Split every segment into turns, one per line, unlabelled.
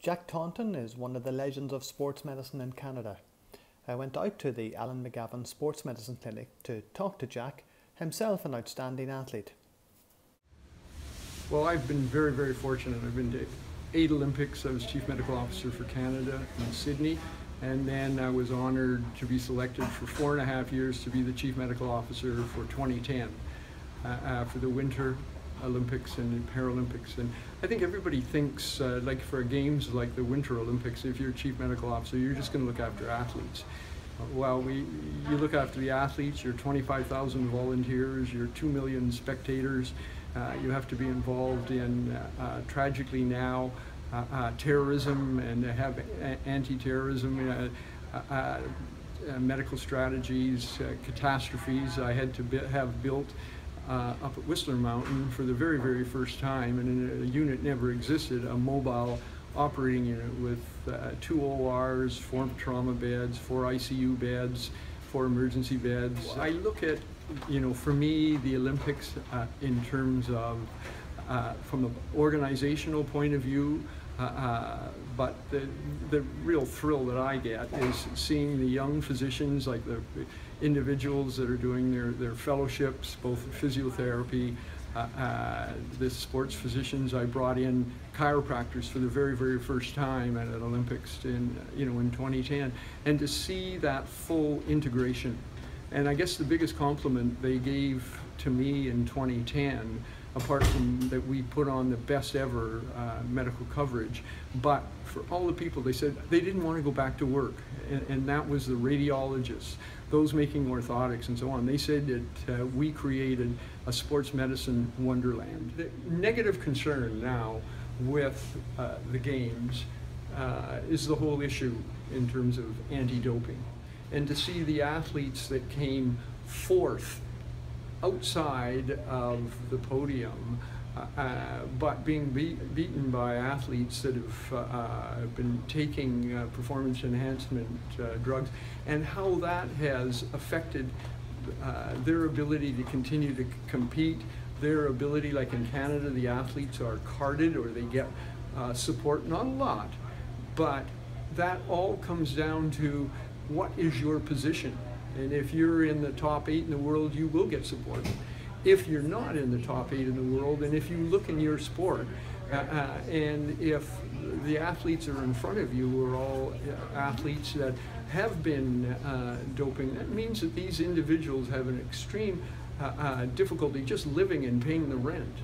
Jack Taunton is one of the legends of sports medicine in Canada. I went out to the Allan McGavin Sports Medicine Clinic to talk to Jack, himself an outstanding athlete.
Well, I've been very, very fortunate. I've been to eight Olympics. I was Chief Medical Officer for Canada in Sydney, and then I was honored to be selected for four and a half years to be the Chief Medical Officer for 2010 uh, uh, for the Winter Olympics and Paralympics. And I think everybody thinks, uh, like for games like the Winter Olympics, if you're chief medical officer, you're just going to look after athletes. Uh, well, we, you look after the athletes, your 25,000 volunteers, your 2 million spectators. Uh, you have to be involved in, uh, uh, tragically now, uh, terrorism and have anti-terrorism, medical strategies, catastrophes. I had to have built uh, up at Whistler Mountain for the very, very first time, and a unit never existed, a mobile operating unit with uh, two ORs, four trauma beds, four ICU beds, four emergency beds. I look at, you know, for me, the Olympics uh, in terms of, uh, from an organizational point of view, uh, uh, but the, the real thrill that I get is seeing the young physicians, like the individuals that are doing their, their fellowships, both physiotherapy, uh, uh, the sports physicians. I brought in chiropractors for the very, very first time at an Olympics in, you know, in 2010, and to see that full integration. And I guess the biggest compliment they gave to me in 2010 apart from that we put on the best ever uh, medical coverage. But for all the people, they said they didn't want to go back to work. And, and that was the radiologists, those making orthotics and so on. They said that uh, we created a sports medicine wonderland. The negative concern now with uh, the games uh, is the whole issue in terms of anti-doping. And to see the athletes that came fourth outside of the podium, uh, uh, but being be beaten by athletes that have uh, been taking uh, performance enhancement uh, drugs, and how that has affected uh, their ability to continue to compete, their ability, like in Canada, the athletes are carded or they get support, not a lot, but that all comes down to what is your position and if you're in the top eight in the world, you will get support. If you're not in the top eight in the world, and if you look in your sport, uh, uh, and if the athletes are in front of you are all uh, athletes that have been uh, doping, that means that these individuals have an extreme uh, uh, difficulty just living and paying the rent.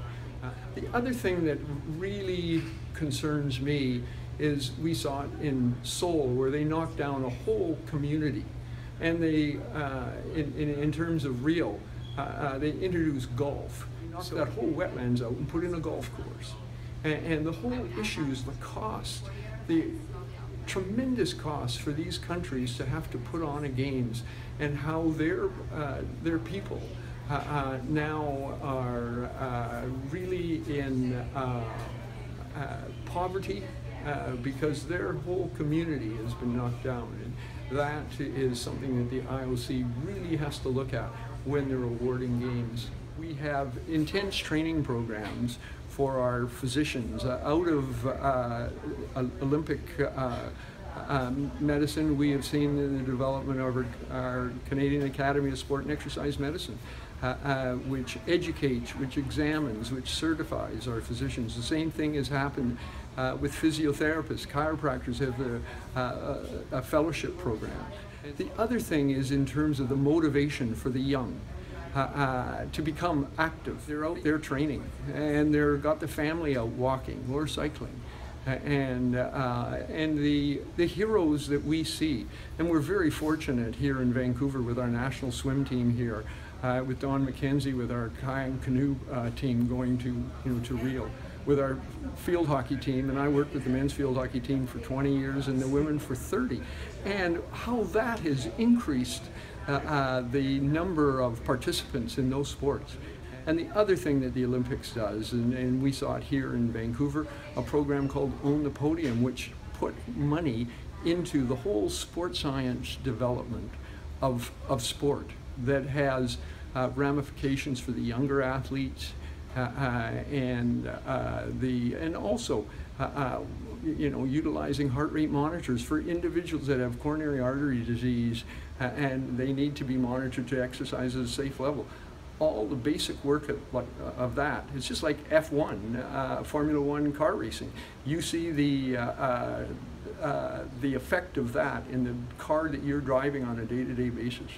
the other thing that really concerns me is we saw it in Seoul where they knocked down a whole community and they, uh, in, in, in, terms of real, uh, uh, they introduced golf. So that whole wetlands out and put in a golf course. And, and the whole issue is the cost, the tremendous cost for these countries to have to put on a games and how their, uh, their people uh, uh, now are really in poverty because their whole community has been knocked down. And, that is something that the IOC really has to look at when they're awarding games. We have intense training programs for our physicians. Uh, out of uh, Olympic uh, um, medicine, we have seen the development of our, our, Canadian Academy of Sport and Exercise Medicine, uh, uh, which educates, which examines, which certifies our physicians. The same thing has happened uh, with physiotherapists, chiropractors have a, a, a, fellowship program. The other thing is in terms of the motivation for the young. Uh, uh, to become active. They're out there training and they've got the family out walking or cycling. And, uh, and the, the heroes that we see, and we're very fortunate here in Vancouver with our national swim team here, uh, with Don McKenzie, with our kayak canoe uh, team going to, you know, to Rio with our field hockey team, and I worked with the men's field hockey team for 20 years and the women for 30, and how that has increased uh, uh, the number of participants in those sports. And the other thing that the Olympics does, and, and we saw it here in Vancouver, a program called Own the Podium, which put money into the whole sport science development of, of sport that has uh, ramifications for the younger athletes, and uh, the and also uh, uh, you know, utilizing heart rate monitors for individuals that have coronary artery disease uh, and they need to be monitored to exercise at a safe level. All the basic work of, uh, of that. It's just like F1, uh, Formula One car racing. You see the uh, uh, uh, the effect of that in the car that you're driving on a day-to-day basis.